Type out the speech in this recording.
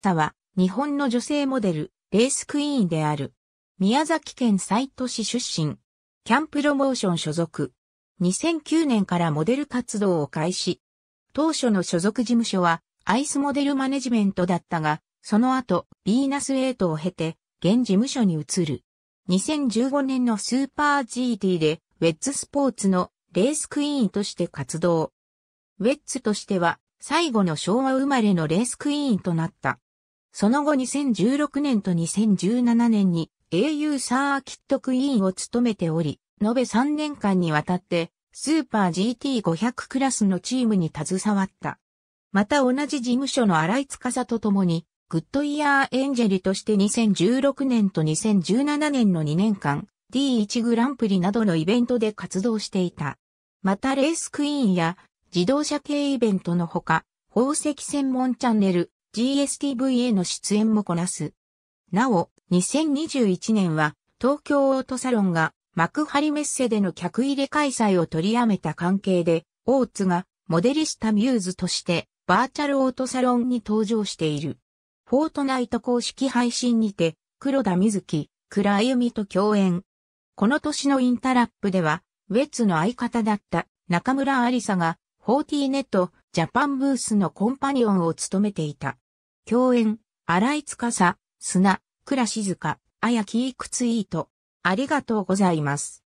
さは日本の女性モデル、レースクイーンである。宮崎県西都市出身。キャンプロモーション所属。2009年からモデル活動を開始。当初の所属事務所はアイスモデルマネジメントだったが、その後、ヴィーナスエイトを経て、現事務所に移る。2015年のスーパー GT で、ウェッツスポーツのレースクイーンとして活動。ウェッツとしては、最後の昭和生まれのレースクイーンとなった。その後2016年と2017年に au サーキットクイーンを務めており、延べ3年間にわたってスーパー GT500 クラスのチームに携わった。また同じ事務所の荒井司と共に、グッドイヤーエンジェルとして2016年と2017年の2年間、D1 グランプリなどのイベントで活動していた。またレースクイーンや自動車系イベントのほか、宝石専門チャンネル GSTV への出演もこなす。なお、2021年は東京オートサロンが幕張メッセでの客入れ開催を取りやめた関係で、大津がモデリスタミューズとしてバーチャルオートサロンに登場している。フォートナイト公式配信にて、黒田瑞希、倉あゆみと共演。この年のインタラップでは、ウェッツの相方だった中村ありさが、フォーティーネットジャパンブースのコンパニオンを務めていた。共演、荒井司、砂、倉静香、あやきいくつイート。ありがとうございます。